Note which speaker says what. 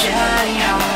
Speaker 1: Johnny Home.